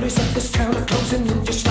memories of this town are closing in just